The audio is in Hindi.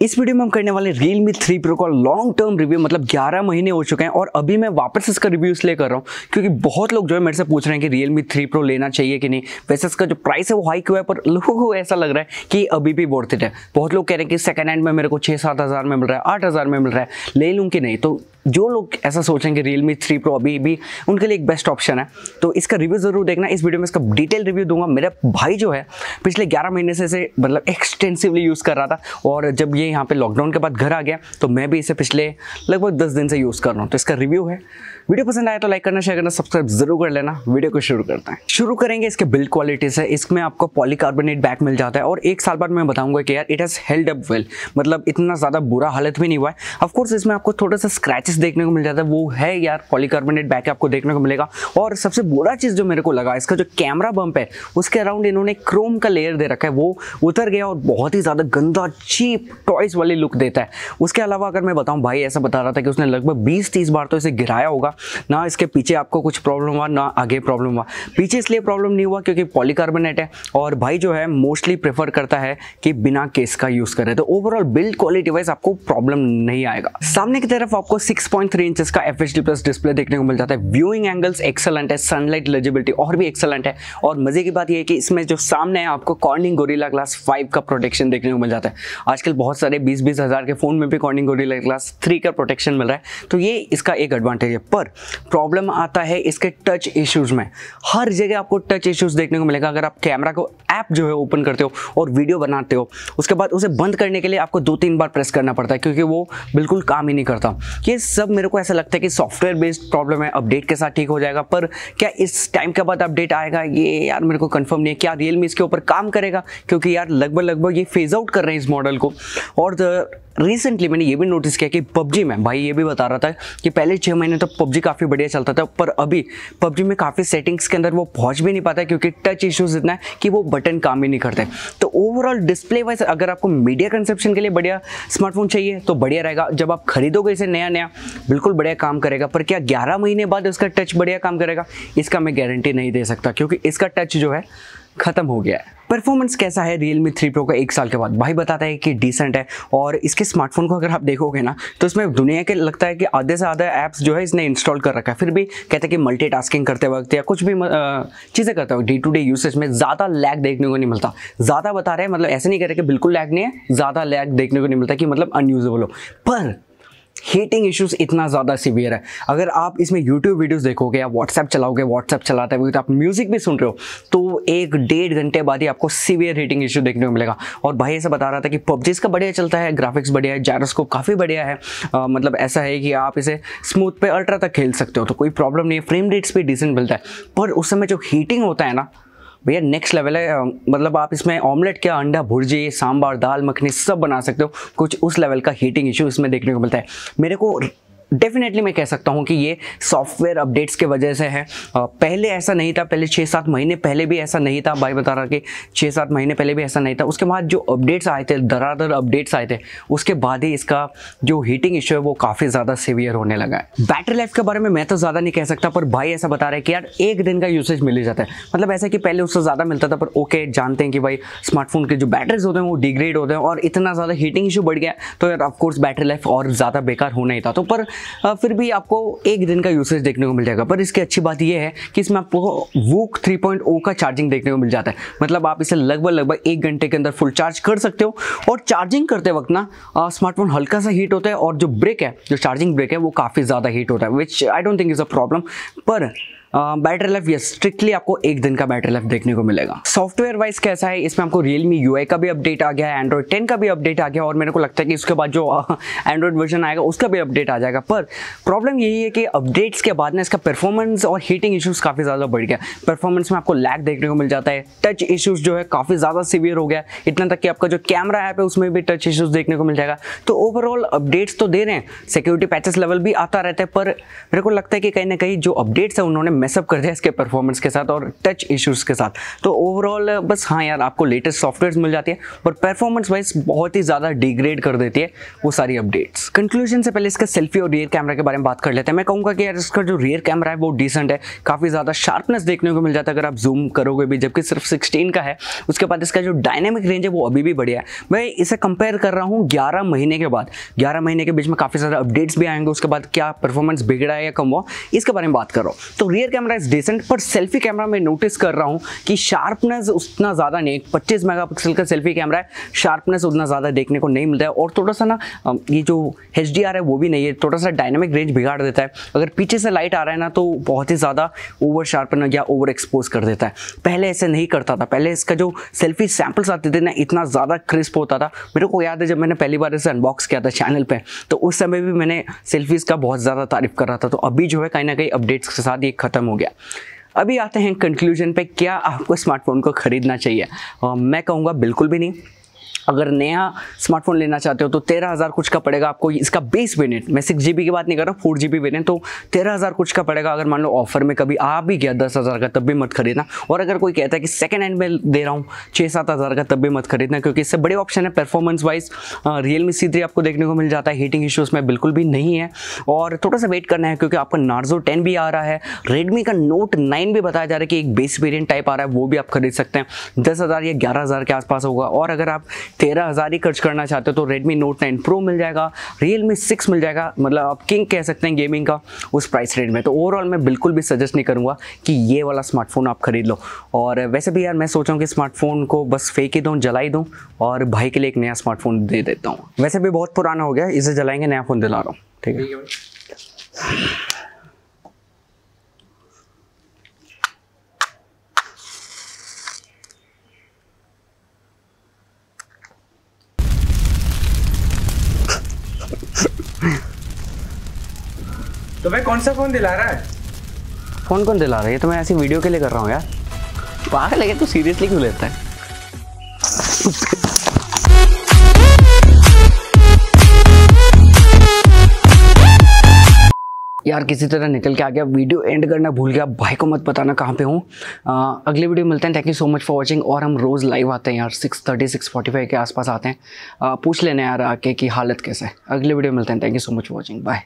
इस वीडियो में हम करने वाले Realme 3 Pro का लॉन्ग टर्म रिव्यू मतलब 11 महीने हो चुके हैं और अभी मैं वापस इसका रिव्यू इसलिए कर रहा हूँ क्योंकि बहुत लोग जो है मेरे से पूछ रहे हैं कि Realme 3 Pro लेना चाहिए कि नहीं। वैसे इसका जो प्राइस है वो हाई क्यों है? पर लोगों को ऐसा लग रहा है कि अभी भी वर्थ है। बहुत लोग कह रहे हैं कि सेकेंड हैंड में मेरे को छः सात हज़ार में मिल रहा है, आठ हज़ार में मिल रहा है। ले लूँ कि नहीं? तो जो लोग ऐसा सोचेंगे रियलमी थ्री प्रो अभी भी उनके लिए एक बेस्ट ऑप्शन है तो इसका रिव्यू ज़रूर देखना। इस वीडियो में इसका डिटेल रिव्यू दूँगा। मेरा भाई जो है पिछले 11 महीने से इसे मतलब एक्सटेंसिवली यूज़ कर रहा था और जब ये यहाँ पे लॉकडाउन के बाद घर आ गया तो मैं भी इसे पिछले लगभग दस दिन से यूज़ कर रहा हूँ। तो इसका रिव्यू है। वीडियो पसंद आया तो लाइक करना शेयर करना सब्सक्राइब ज़रूर कर लेना। वीडियो को शुरू करते हैं। शुरू करेंगे इसके बिल्ड क्वालिटी से इसमें आपको पॉलीकार्बोनेट बैक मिल जाता है और एक साल बाद मैं बताऊँगा कि यार it has held up well मतलब इतना ज़्यादा बुरा हालत भी नहीं हुआ है। ऑफकोर्स इसमें आपको थोड़ा सा स्क्रैचेस देखने को मिल जाता है। वो है यार पॉलीकार्बोनेट बैक आपको देखने को मिलेगा। और सबसे बुरा चीज़ जो मेरे को लगा, इसका जो कैमरा बम्प है, उसके अराउंड इन्होंने क्रोम का लेयर दे रखा है। वो उतर गया और बहुत ही ज़्यादा गंदा चीप टॉयस वाली लुक देता है। उसके अलावा अगर मैं बताऊँ, भाई ऐसा बता रहा था कि उसने लगभग बीस तीस बार तो इसे गिराया होगा। ना इसके पीछे आपको कुछ प्रॉब्लम हुआ, ना आगे प्रॉब्लम हुआ। पीछे इसलिए प्रॉब्लम नहीं हुआ क्योंकि पॉलीकार्बोनेट है और भाई जो है मोस्टली प्रेफर करता है कि बिना केस का यूज़ करे। तो ओवरऑल बिल्ड क्वालिटी वाइज आपको प्रॉब्लम नहीं आएगा। सामने की तरफ़ आपको 6.3 इंचेस का एफ़ प्लस डिस्प्ले देखने को मिल जाता है। व्यूइंग एंगल्स एक्सलेंट है सनलाइट लेजिबिलिटी और भी एक्सलेंट है। और मज़े की बात यह है कि इसमें जो सामने है आपको कॉर्निंग गोरिल्ला ग्लास 5 का प्रोटेक्शन देखने को मिल जाता है। आजकल बहुत सारे बीस बीस हज़ार के फ़ोन में भी कॉर्निंग गोरिल्ला ग्लास थ्री का प्रोटेक्शन मिल रहा है। तो ये इसका एक एडवांटेज है। पर प्रॉब्लम आता है इसके टच इश्यूज़ में। हर जगह आपको टच इश्यूज़ देखने को मिलेगा। अगर आप कैमरा को ऐप जो है ओपन करते हो और वीडियो बनाते हो, उसके बाद उसे बंद करने के लिए आपको दो तीन बार प्रेस करना पड़ता है, क्योंकि वो बिल्कुल काम ही नहीं करता। ये सब मेरे को ऐसा लगता है कि सॉफ्टवेयर बेस्ड प्रॉब्लम है। अपडेट के साथ ठीक हो जाएगा, पर क्या इस टाइम के बाद अपडेट आएगा? ये यार मेरे को कंफर्म नहीं है। क्या रियल इसके ऊपर काम करेगा? क्योंकि यार लगभग लगभग ये फ़ेज़ आउट कर रहे हैं इस मॉडल को। और रिसेंटली मैंने ये भी नोटिस किया कि पबजी में, भाई ये भी बता रहा था कि पहले छः महीने तो पबजी काफ़ी बढ़िया चलता था, पर अभी पबजी में काफ़ी सेटिंग्स के अंदर वो पहुँच भी नहीं पाता क्योंकि टच इश्यूज़ इतना है कि वो बटन काम ही नहीं करते तो ओवरऑल डिस्प्ले वाइज अगर आपको मीडिया कंसेप्शन के लिए बढ़िया स्मार्टफ़ोन चाहिए तो बढ़िया रहेगा। जब आप खरीदोगे इसे नया नया बिल्कुल बढ़िया काम करेगा, पर क्या ग्यारह महीने बाद उसका टच बढ़िया काम करेगा? इसका मैं गारंटी नहीं दे सकता, क्योंकि इसका टच जो है ख़त्म हो गया है। परफॉर्मेंस कैसा है? Realme 3 Pro का एक साल के बाद। भाई बताता है कि डिसेंट है और इसके स्मार्टफ़ोन को अगर आप देखोगे ना तो इसमें दुनिया के लगता है कि आधे से आधा ऐप्स जो है इसने इंस्टॉल कर रखा है। फिर भी कहते हैं कि मल्टी करते वक्त या कुछ भी चीज़ें करते वक्त डे टू डे यूसेज में ज़्यादा लैग देखने को नहीं मिलता। ज़्यादा बता रहे हैं मतलब ऐसे नहीं कह रहे कि बिल्कुल लैग नहीं है, ज़्यादा लैग देखने को नहीं मिलता कि मतलब अनयूजेबल हो। पर हीटिंग इश्यूज़ इतना ज़्यादा सीवियर है। अगर आप इसमें यूट्यूब वीडियोस देखोगे या व्हाट्सएप चलाओगे व्हाट्सएप चलाते हुए तो आप म्यूज़िक भी सुन रहे हो तो एक डेढ़ घंटे बाद ही आपको सीवियर हीटिंग इशू देखने को मिलेगा। और भाई ऐसा बता रहा था कि पबजीज का बढ़िया चलता है ग्राफिक्स बढ़िया है जायरोस्कोप काफ़ी बढ़िया है। आ, मतलब ऐसा है कि आप इसे स्मूथ पे अल्ट्रा तक खेल सकते हो तो कोई प्रॉब्लम नहीं है फ्रेम रेट्स भी डिसेंट मिलता है। पर उस समय जो हीटिंग होता है ना भैया नेक्स्ट लेवल है मतलब आप इसमें ऑमलेट क्या, अंडा, भुर्जी, सांबार, दाल, मखनी सब बना सकते हो। कुछ उस लेवल का हीटिंग इशू इसमें देखने को मिलता है। मेरे को डेफिनेटली मैं कह सकता हूँ कि ये सॉफ्टवेयर अपडेट्स के वजह से है। पहले ऐसा नहीं था, पहले छः सात महीने पहले भी ऐसा नहीं था। भाई बता रहा कि छः सात महीने पहले भी ऐसा नहीं था। उसके बाद जो अपडेट्स आए थे, दरादर अपडेट्स आए थे, उसके बाद ही इसका जो हीटिंग इशू है, वो काफ़ी ज़्यादा सीवियर होने लगा है। बैटरी लाइफ के बारे में मैं तो ज़्यादा नहीं कह सकता, पर भाई ऐसा बता रहा है कि यार, एक दिन का यूसेज मिल जाता है। मतलब ऐसा कि पहले उससे ज़्यादा मिलता था, पर ओके जानते हैं कि भाई स्मार्टफ़ोन के जो बैटरीज होते हैं, वो डिग्रेड होते हैं और इतना ज़्यादा हीटिंग इशू बढ़ गया तो यार ऑफकोर्स बैटरी लाइफ और ज़्यादा बेकार होना ही था। तो पर फिर भी आपको एक दिन का यूसेज देखने को मिल जाएगा। पर इसकी अच्छी बात यह है कि इसमें आपको वूक 3.0 का चार्जिंग देखने को मिल जाता है। मतलब आप इसे लगभग लगभग एक घंटे के अंदर फुल चार्ज कर सकते हो। और चार्जिंग करते वक्त ना स्मार्टफ़ोन हल्का सा हीट होता है और जो ब्रेक है, जो चार्जिंग ब्रेक है, वो काफ़ी ज़्यादा हीट होता है which I don't think is a problem पर बैटरी लाइफ ये स्ट्रिक्टली आपको एक दिन का बैटरी लाइफ देखने को मिलेगा। सॉफ्टवेयर वाइज कैसा है? इसमें आपको रियलमी यू का भी अपडेट आ गया है एंड्रॉइड टेन का भी अपडेट आ गया और मेरे को लगता है कि उसके बाद जो एंड्रॉइड वर्जन आएगा, उसका भी अपडेट आ जाएगा। पर प्रॉब्लम यही है कि अपडेट्स के बाद ना इसका परफॉर्मेंस और हीटिंग इशूज़ काफ़ी ज़्यादा बढ़ गया। परफॉर्मेंस में आपको लैग देखने को मिल जाता है टच इशूज़ जो है काफ़ी ज़्यादा सीवियर हो गया इतना तक कि आपका जो कैमरा ऐप है, उसमें भी टच इशूज़ देखने को मिल जाएगा। तो ओवरऑल अपडेट्स तो दे रहे हैं सिक्योरिटी पैचेस लेवल भी आता रहता है, पर मेरे को लगता है कि कहीं ना कहीं जो अपडेट्स है, उन्होंने मैसअप कर दिया इसके परफॉर्मेंस के साथ और टच इश्यूज़ के साथ। तो ओवरऑल बस हाँ यार, आपको लेटेस्ट सॉफ्टवेयर मिल जाती है पर परफॉर्मेंस वाइज बहुत ही ज़्यादा डिग्रेड कर देती है वो सारी अपडेट्स कंक्लूजन से पहले इसका सेल्फी और रियर कैमरा के बारे में बात कर लेते हैं। मैं कहूँगा कि यार इसका जो रियर कैमरा है, वो डिसेंट है। काफ़ी ज़्यादा शार्पनेस देखने को मिल जाता है अगर आप जूम करोगे भी, जबकि सिर्फ़ सिक्सटीन का है। उसके बाद इसका जो डायनेमिक रेंज है, वो अभी भी बढ़िया है। मैं इसे कंपेयर कर रहा हूँ ग्यारह महीने के बाद। ग्यारह महीने के बीच में काफ़ी सारे अपडेट्स भी आएँगे, उसके बाद क्या परफॉर्मेंस बिगड़ा है या कम हुआ, इसके बारे में बात कर रहा हूँ। तो रियर कैमरा इज़ डिसेंट पर सेल्फी कैमरा में नोटिस कर रहा हूँ कि शार्पनेस उतना ज़्यादा नहीं, पच्चीस मेगा का सेल्फी कैमरा है शार्पनेस उतना ज़्यादा देखने को नहीं मिलता है। और थोड़ा सा ना ये जो एच है, वो भी नहीं है, थोड़ा सा डायनेमिक रेंज बिगाड़ देता है। अगर पीछे से लाइट आ रहा है ना तो बहुत ही ज़्यादा ओवर शार्पन या ओवर एक्सपोज कर देता है। पहले ऐसे नहीं करता था। पहले इसका जो सेल्फी सैम्पल्स आते थे ना, इतना ज़्यादा क्रिस्प होता था। मेरे को याद है जब मैंने पहली बार इसे अनबॉक्स किया था चैनल पर तो उस समय भी मैंने सेल्फीज़ का बहुत ज़्यादा तारीफ़ कर रहा था। तो अभी जो है, कहीं ना कहीं अपडेट्स के साथ ये ख़त्म हो गया। अभी आते हैं कंक्लूजन पे, क्या आपको स्मार्टफ़ोन को ख़रीदना चाहिए? मैं कहूँगा बिल्कुल भी नहीं। अगर नया स्मार्टफ़ोन लेना चाहते हो तो तेरह हज़ार कुछ का पड़ेगा आपको। इसका बेस वेरियंट मैं सिक्स जी की बात नहीं कर रहा हूँ फोर जी वेरियंट तो तेरह हज़ार कुछ का पड़ेगा। अगर मान लो ऑफ़र में कभी आ भी गया दस हज़ार का, तब भी मत खरीदना। और अगर कोई कहता है कि सेकेंड हैंड में दे रहा हूँ छः सात हज़ार का, तब भी मत खरीदना, क्योंकि इससे बड़े ऑप्शन है performance wise Realme C आपको देखने को मिल जाता है हीटिंग इशूज़ में बिल्कुल भी नहीं है। और थोड़ा सा वेट करना है, क्योंकि आपका नार्जो टेन भी आ रहा है रेडमी का नोट नाइन भी बताया जा रहा है कि एक बेस वेरियंट टाइप आ रहा है, वो भी आप खरीद सकते हैं। दस हज़ार या ग्यारह हज़ार के आसपास होगा। और अगर आप तेरह हज़ार ही खर्च करना चाहते हो तो Redmi Note 9 Pro मिल जाएगा, Realme 6 मिल जाएगा मतलब आप किंग कह सकते हैं गेमिंग का उस प्राइस रेंज में। तो ओवरऑल मैं बिल्कुल भी सजेस्ट नहीं करूँगा कि ये वाला स्मार्टफ़ोन आप खरीद लो। और वैसे भी यार मैं सोच रहा हूँ कि स्मार्टफ़ोन को बस फेंक ही दूँ, जलाई दूँ, और भाई के लिए एक नया स्मार्टफ़ोन दे देता हूँ। वैसे भी बहुत पुराना हो गया, इसे जलाएँगे, नया फ़ोन दिला रहा हूँ, ठीक है? तो भाई कौन सा फ़ोन दिला रहा है? फ़ोन कौन दिला रहा है? ये तो मैं ऐसी वीडियो के लिए कर रहा हूँ यार। पागल है तू सीरियसली क्यों लेता है? यार किसी तरह निकल के आ गया। वीडियो एंड करना भूल गया। भाई को मत बताना कहाँ पे हूँ। अगले वीडियो मिलते हैं। Thank you so much for watching और हम रोज़ लाइव आते हैं यार। Six thirty six forty five के आसपास आते हैं। आ, पूछ लेने यार आके कि हालत कैसे है। अगले वीडियो मिलते हैं। Thank you so much for watching bye